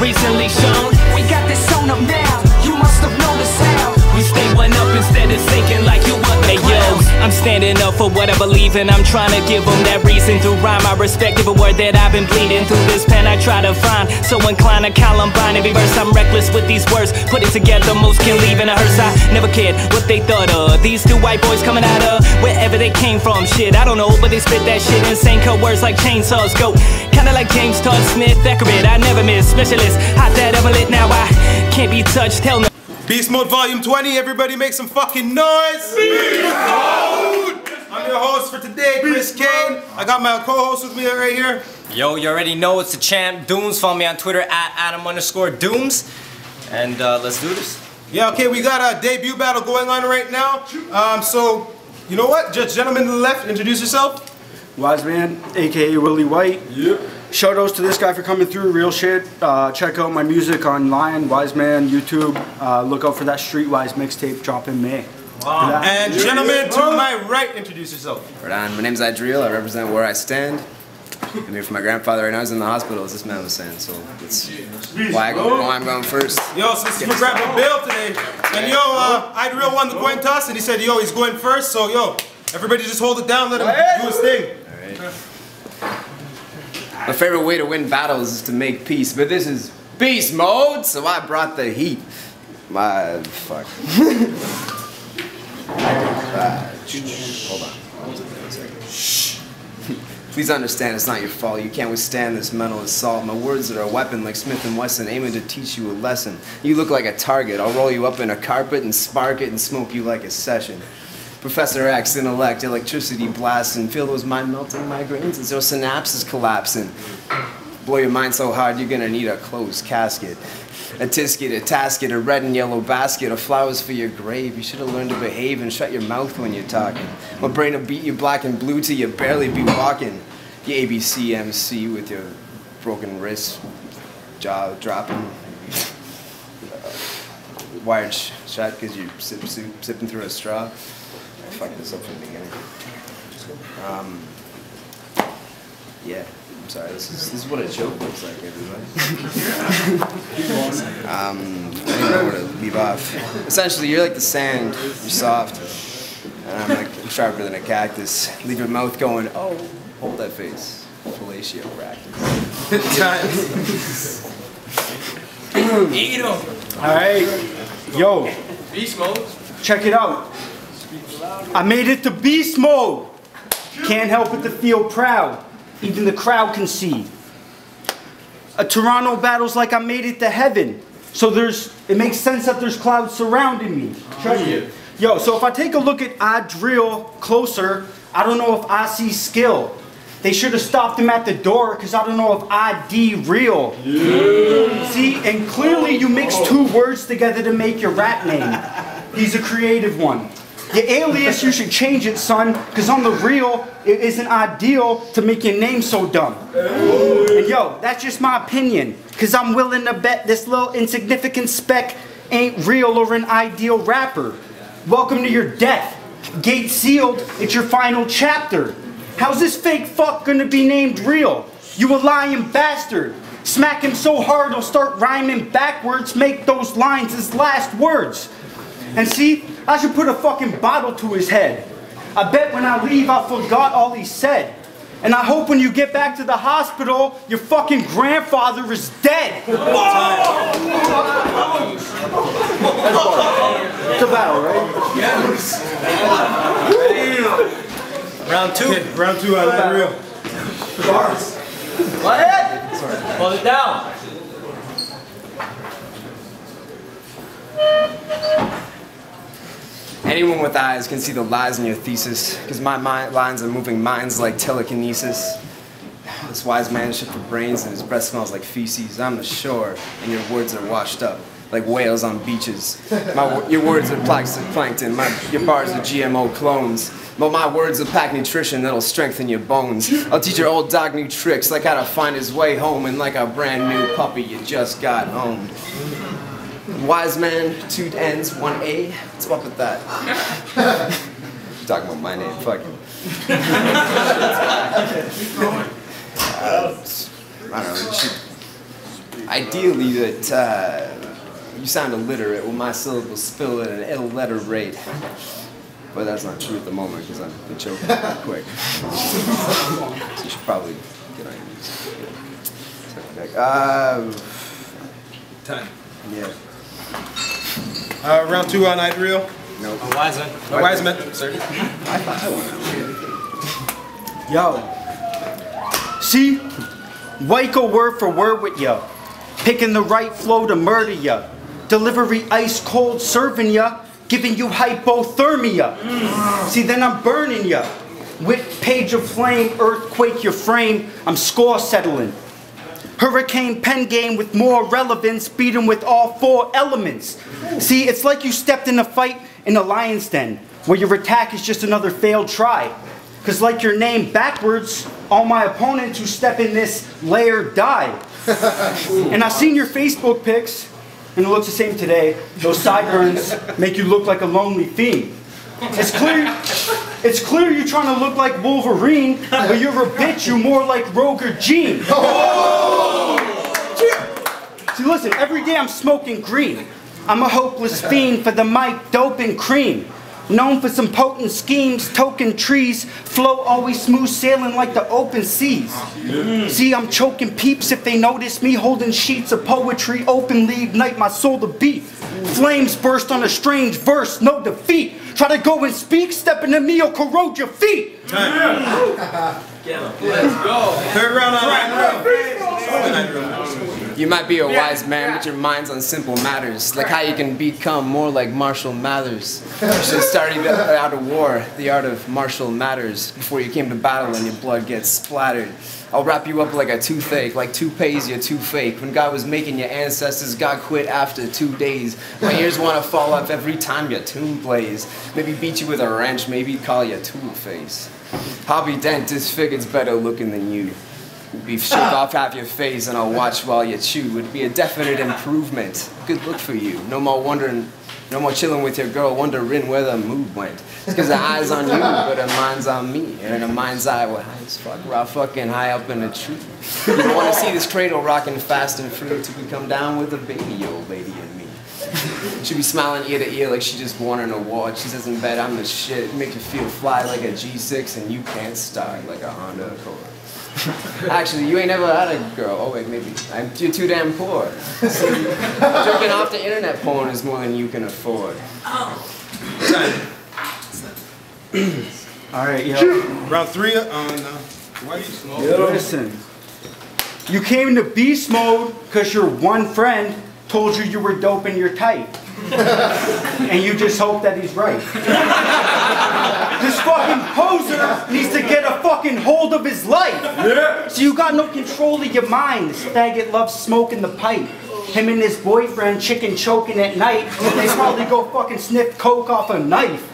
recently shown. We got this on up now, you must have noticed how. We stay one up instead of sinking like you other hey, yo, I'm standing up for what I believe in. I'm trying to give them that reason through rhyme. I respect every word that I've been bleeding through this pen. I try to find so inclined to Columbine every verse. I'm reckless with these words. Put it together, most can leave in a hearse. I never cared what they thought of. These two white boys coming out of wherever they came from. Shit, I don't know, but they spit that shit insane. Cut words like chainsaws go. Kinda like James Todd Smith, Thackeray. I never miss. Specialist, hot that omelet. Now I can't be touched. Hell no. Beast Mode Volume 20, everybody make some fucking noise! Beast Mode! I'm your host for today, Criss Cain. I got my co-host with me right here. Yo, you already know it's the champ, Doumz. Follow me on Twitter at Adam underscore Doumz. And uh, let's do this. Yeah, okay, we got a debut battle going on right now. Um, so, you know what? Just gentleman to the left, introduce yourself. Wisemann, aka Willie White. Yep. Shout outs to this guy for coming through, real shit. Uh, check out my music online, Wisemann, YouTube. Uh, look out for that Streetwise mixtape drop in May. Wow. And gentlemen to my right, introduce yourself. Right on. My name's Idreal. I represent where I stand. I'm here for my grandfather right now. He's in the hospital, as this man was saying. So that's why, I go, why I'm going first. Yo, since we're grabbing Bill today, and yo, uh, Idreal won the coin toss, and he said, yo, he's going first, so yo, everybody just hold it down, let him do his thing. My favorite way to win battles is to make peace, but this is beast mode, so I brought the heat. My fuck. Hold on. Shh. Please understand, it's not your fault. You can't withstand this mental assault. My words are a weapon like Smith and Wesson, aiming to teach you a lesson. You look like a target. I'll roll you up in a carpet and spark it and smoke you like a session. Professor X, intellect, electricity blasting, feel those mind melting migraines as your synapses collapsing. Blow your mind so hard you're gonna need a closed casket. A tisket, a tasket, a red and yellow basket of flowers for your grave. You should have learned to behave and shut your mouth when you're talking. My brain will beat you black and blue till you barely be walking. You ABC MC with your broken wrist, jaw dropping. Wired sh- shut because you're sip, sip, sipping through a straw. I fucked this up from the beginning. Um, yeah, I'm sorry. This is this is what a joke looks like, everybody. um, I don't know where to leave off. Essentially, you're like the sand. You're soft, and I'm like I'm sharper than a cactus. Leave your mouth going. Oh, hold that face. Fellatio practice. Eat 'em. Alright. Yo, Beast mode. check it out. I made it to beast mode. Can't help but to feel proud. Even the crowd can see. A Toronto battle's like I made it to heaven. So there's, it makes sense that there's clouds surrounding me. Trust me. Yo, so if I take a look at Idreal closer, I don't know if I see skill. They should have stopped him at the door because I don't know if I D real. See, and clearly you mix two words together to make your rap name. He's a creative one. Your alias, you should change it, son, because on the real, it isn't ideal to make your name so dumb. And yo, that's just my opinion, because I'm willing to bet this little insignificant speck ain't real or an ideal rapper. Welcome to your death. Gate sealed, it's your final chapter. How's this fake fuck gonna be named real? You a lying bastard. Smack him so hard he'll start rhyming backwards, make those lines his last words. And see, I should put a fucking bottle to his head. I bet when I leave I forgot all he said. And I hope when you get back to the hospital, your fucking grandfather is dead. It's a battle, right? Yes. Round two. Okay, round two on Idreal. Hold it down. Anyone with eyes can see the lies in your thesis, because my mind, lines are moving minds like telekinesis. This wise man shit for brains and his breath smells like feces. I'm the shore, and your words are washed up like whales on beaches. My, your words are plankton, my, your bars are GMO clones. But my words will pack nutrition that'll strengthen your bones. I'll teach your old dog new tricks, like how to find his way home, and like a brand new puppy you just got owned. Wise man, two ends, one A. What's up with that? Talking about my name, fuck it. Uh, I don't know. Should, ideally, that uh, you sound illiterate with my syllables spill at an illiterate letter rate. But that's not true at the moment because I'm been choking real quick. so you should probably get on your knees. Uh, Time. yeah. Uh, round two on Idreal. Nope. Wisemann. Uh, Wisemann, sir. I thought I went Yo. See? Waco word for word with ya. Picking the right flow to murder ya. Delivery ice cold serving ya. Giving you hypothermia. See, then I'm burning ya. With page of flame, earthquake your frame. I'm score settling. Hurricane pen game with more relevance, beating with all four elements. See, it's like you stepped in a fight in a lion's den, where your attack is just another failed try. Cause like your name backwards, all my opponents who step in this layer die. and I've seen your Facebook pics, and it looks the same today. Those sideburns make you look like a lonely fiend. It's clear, it's clear you're trying to look like Wolverine, but you're a bitch, you're more like Roger Jean. See, listen, every day I'm smoking green. I'm a hopeless fiend for the mic, dope and cream. Known for some potent schemes, token trees, flow always smooth sailing like the open seas. See, I'm choking peeps if they notice me holding sheets of poetry openly, ignite my soul to beat. Flames burst on a strange verse, no defeat. Try to go and speak, step into me or corrode your feet. Let's go. Third round on Idreal. You might be a wise man, but your mind's on simple matters, like how you can become more like Marshall Mathers. You should start out of war, the art of martial matters, before you came to battle and your blood gets splattered. I'll wrap you up like a toothache, like toupees, you're too fake. When God was making your ancestors, God quit after two days. My ears want to fall off every time your tune plays. Maybe beat you with a wrench, maybe call you Tool Face. Hobby Dentist figure's better looking than you. Be shake off half your face and I'll watch while you chew. It'd be a definite improvement. Good look for you. No more wondering, no more chilling with your girl, wondering where the mood went. It's cause the eye's on you, but her mind's on me. And in her mind's eye, we're high as fuck. We're all fucking high up in a tree. You don't wanna see this cradle rocking fast and free till we come down with a baby, old lady and me. She'll be smiling ear to ear like she just won an award. She says in bed, I'm the shit. Make you feel fly like a G6 and you can't start like a Honda Accord. Actually, you ain't never had a girl. Oh wait, maybe. I'm, you're too damn poor. See, jerking off the internet porn is more than you can afford. Oh. All right, yo. Round three on uh, White. Listen, you came into beast mode because your one friend told you you were dope and you're tight. and you just hope that he's right. This fucking poser needs to get a fucking hold of his life. Yeah. So you got no control of your mind. This faggot loves smoking the pipe. Him and his boyfriend chicken choking at night. They probably go fucking sniff coke off a knife.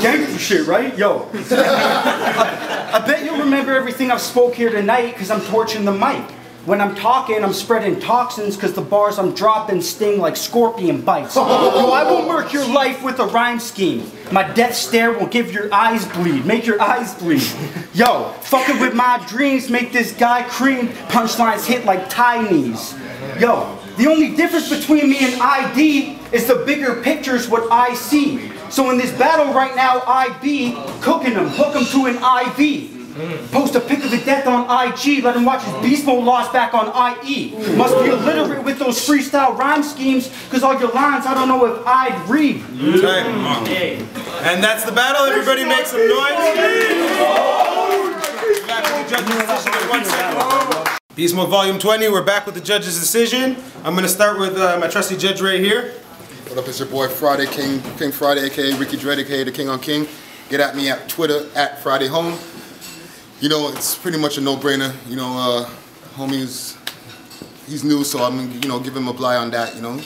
Gangster shit, right? Yo. I bet you'll remember everything I've spoke here tonight because I'm torching the mic. When I'm talking, I'm spreading toxins because the bars I'm dropping sting like scorpion bites. Yo, I will murk your life with a rhyme scheme. My death stare will give your eyes bleed, make your eyes bleed. Yo, fucking with my dreams, make this guy cream. Punchlines hit like tie knees. Yo, the only difference between me and ID is the bigger picture's what I see. So in this battle right now, I be cooking him, hook him to an IV. Mm. Post a pic of the death on IG, let him watch his beast mode loss back on IE. Must be illiterate with those freestyle rhyme schemes, cause all your lines I don't know if I'd read. Time. And that's the battle. Everybody make some noise. Back with the judge's decision in one second. Beast Mode Volume 20, we're back with the judge's decision. I'm gonna start with uh, my trusty judge right here. What up, it's your boy Friday King, King Friday, aka Ricky Dread, aka the King on King. Get at me at Twitter at Friday Home. You know, it's pretty much a no-brainer. You know, uh, homie's he's new, so I'm you know give him a bly on that. You know,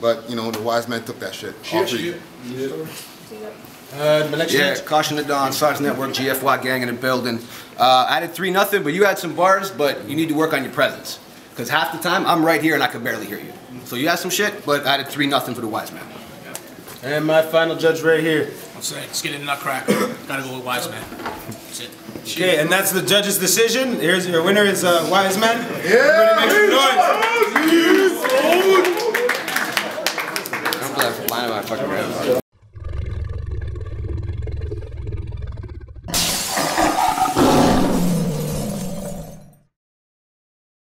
but you know the wise man took that shit. All three. Uh, my next Yeah. Caution the Dawn, Sarge Network, GFY gang in the building. Uh, I did 3 nothing, but you had some bars, but you need to work on your presence. Because half the time, I'm right here and I can barely hear you. So you had some shit, but I did 3 nothing for the wise man. And my final judge right here. I'm let's get in the nutcracker. Gotta go with Wisemann. That's it. Okay, and that's the judge's decision. Here's your winner is uh, Wisemann. Everybody make some noise. I'm glad for lying to my fucking grandfather.